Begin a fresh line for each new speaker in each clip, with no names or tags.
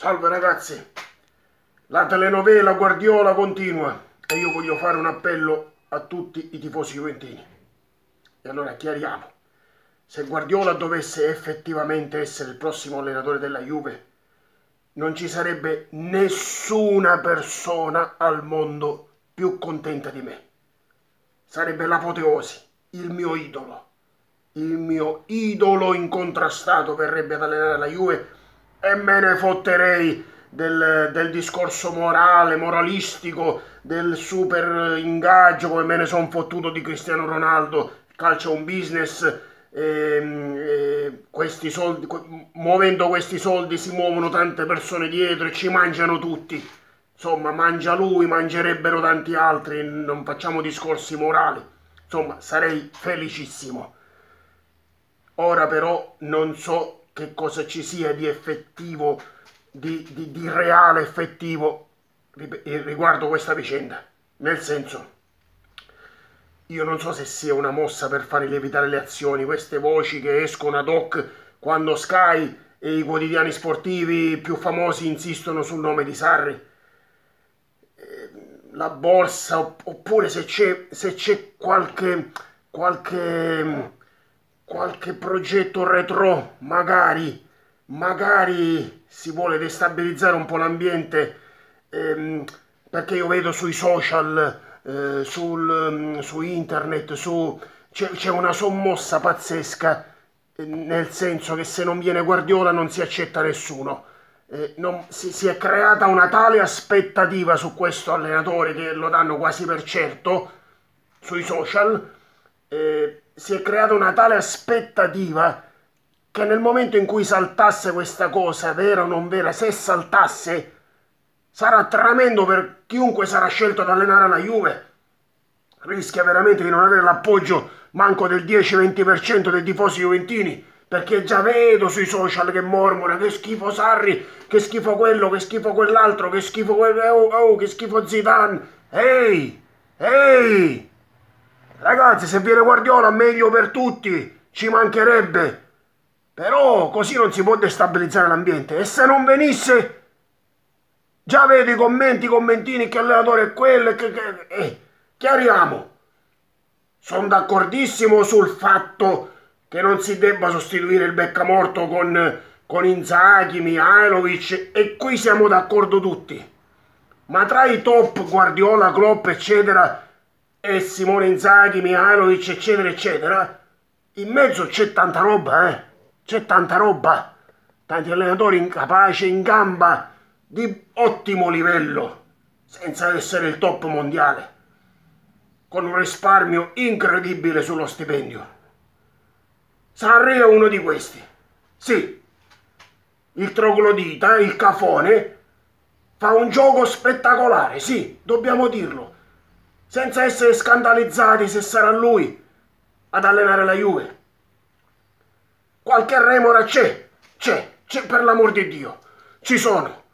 Salve ragazzi, la telenovela Guardiola continua e io voglio fare un appello a tutti i tifosi juventini. E allora chiariamo, se Guardiola dovesse effettivamente essere il prossimo allenatore della Juve, non ci sarebbe nessuna persona al mondo più contenta di me. Sarebbe l'apoteosi, il mio idolo. Il mio idolo incontrastato verrebbe ad allenare la Juve e me ne fotterei del, del, discorso morale, moralistico, del super ingaggio come me ne sono fottuto di Cristiano Ronaldo. Il calcio è un business ehm, e questi soldi, muovendo questi soldi si muovono tante persone dietro e ci mangiano tutti. Insomma, mangia lui, mangerebbero tanti altri, non facciamo discorsi morali. Insomma, sarei felicissimo. Ora però non so che cosa ci sia di effettivo, di, di, di reale effettivo riguardo questa vicenda. Nel senso, io non so se sia una mossa per fare lievitare le azioni, queste voci che escono ad hoc quando Sky e i quotidiani sportivi più famosi insistono sul nome di Sarri. Eh, la borsa, oppure se c'è, se c'è qualche, qualche, qualche progetto retro, magari, magari si vuole destabilizzare un po' l'ambiente, ehm, perché io vedo sui social eh, sul, mm, su internet, su, c'è, una sommossa pazzesca, eh, nel senso che se non viene Guardiola non si accetta nessuno. Eh, non, si, si, è creata una tale aspettativa su questo allenatore che lo danno quasi per certo sui social, eh, si è creata una tale aspettativa che nel momento in cui saltasse questa cosa, vera o non vera, se saltasse, sarà tremendo per chiunque sarà scelto ad allenare la Juve. Rischia veramente di non avere l'appoggio manco del 10-20% dei tifosi juventini, perché già vedo sui social che mormora che schifo Sarri, che schifo quello, che schifo quell'altro, che schifo quello, oh, oh, che schifo Zidane. Ehi, ehi! Ragazzi, se viene Guardiola meglio per tutti, ci mancherebbe. Però così non si può destabilizzare l'ambiente. E se non venisse Già vedi i commenti, i commentini che allenatore è quello, che, che, eh, chiariamo. Sono d'accordissimo sul fatto che non si debba sostituire il beccamorto con, con Inzaghi, Mihailovic e qui siamo d'accordo tutti. Ma tra i top Guardiola, Klopp, eccetera, e Simone Inzaghi, Mihailovic, eccetera, eccetera, in mezzo c'è tanta roba, eh? C'è tanta roba. Tanti allenatori incapaci, in gamba, di ottimo livello, senza essere il top mondiale, con un risparmio incredibile sullo stipendio. Sarri è uno di questi. Sì, il troglodita, il cafone, fa un gioco spettacolare, sì, dobbiamo dirlo, senza essere scandalizzati se sarà lui ad allenare la Juve. Qualche remora c'è, c'è, c'è per l'amor di Dio, ci sono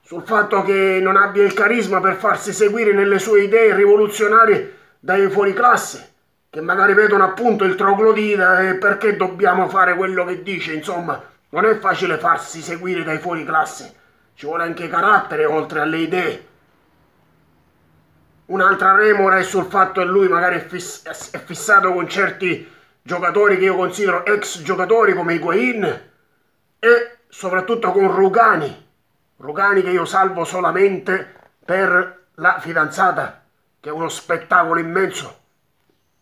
sul fatto che non abbia il carisma per farsi seguire nelle sue idee rivoluzionarie dai fuoriclasse, che magari vedono appunto il troglodita e perché dobbiamo fare quello che dice, insomma, non è facile farsi seguire dai fuoriclasse, ci vuole anche carattere oltre alle idee. Un'altra remora è sul fatto che lui magari è, fiss è fissato con certi giocatori che io considero ex giocatori come Higuain e soprattutto con Rugani Rugani che io salvo solamente per la fidanzata, che è uno spettacolo immenso,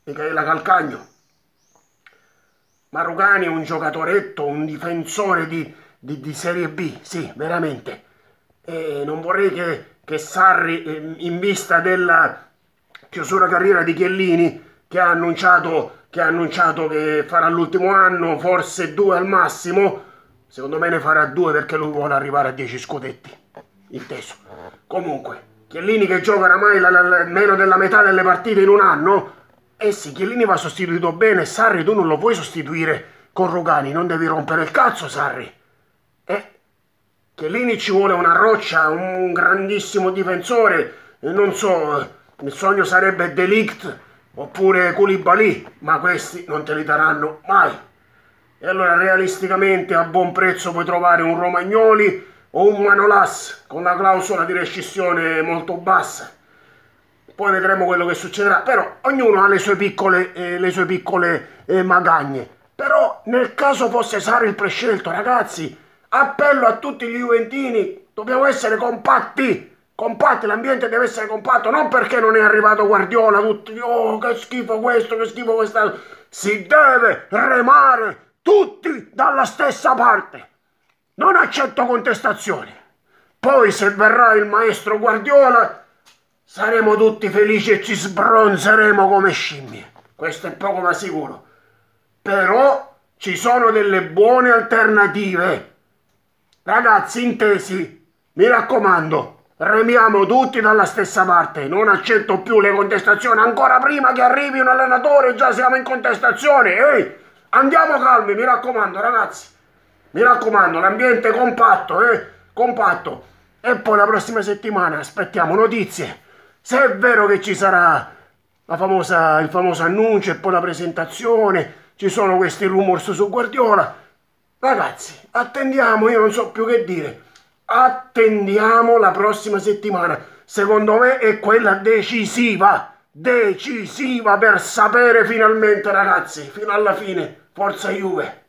Michela Calcagno. Ma Rugani è un giocatoretto, un difensore di, di, di Serie B, sì, veramente. E non vorrei che, che Sarri, eh, in vista della chiusura carriera di Chiellini, che ha annunciato che, ha annunciato che farà l'ultimo anno, forse due al massimo, Secondo me ne farà due perché lui vuole arrivare a 10 scudetti. Inteso. Comunque, Chiellini che gioca oramai la, la, la, meno della metà delle partite in un anno. Eh sì, Chiellini va sostituito bene. Sarri tu non lo puoi sostituire con Rugani. Non devi rompere il cazzo, Sarri. Eh, Chiellini ci vuole una roccia, un grandissimo difensore. Non so, il sogno sarebbe Delict oppure Koulibaly, ma questi non te li daranno mai. E allora realisticamente a buon prezzo puoi trovare un Romagnoli, o un Manolas con la clausola di rescissione molto bassa. Poi vedremo quello che succederà, però ognuno ha le sue piccole, eh, le sue piccole eh, magagne. Però nel caso fosse Sari il prescelto, ragazzi, appello a tutti gli Juventini, dobbiamo essere compatti compatti, l'ambiente deve essere compatto, non perché non è arrivato Guardiola, tutti, oh che schifo questo, che schifo quest'altro, si deve remare tutti dalla stessa parte. Non accetto contestazioni. Poi se verrà il maestro Guardiola saremo tutti felici e ci sbronzeremo come scimmie. Questo è poco ma sicuro. Però ci sono delle buone alternative. Ragazzi, intesi, mi raccomando, Remiamo tutti dalla stessa parte, non accetto più le contestazioni, ancora prima che arrivi un allenatore già siamo in contestazione, ehi, andiamo calmi, mi raccomando ragazzi, mi raccomando, l'ambiente compatto, eh, compatto, e poi la prossima settimana aspettiamo notizie, se è vero che ci sarà famosa, il famoso annuncio e poi la presentazione, ci sono questi rumors su Guardiola, ragazzi, attendiamo, io non so più che dire, attendiamo la prossima settimana. Secondo me è quella decisiva, decisiva per sapere finalmente ragazzi, fino alla fine, forza Juve.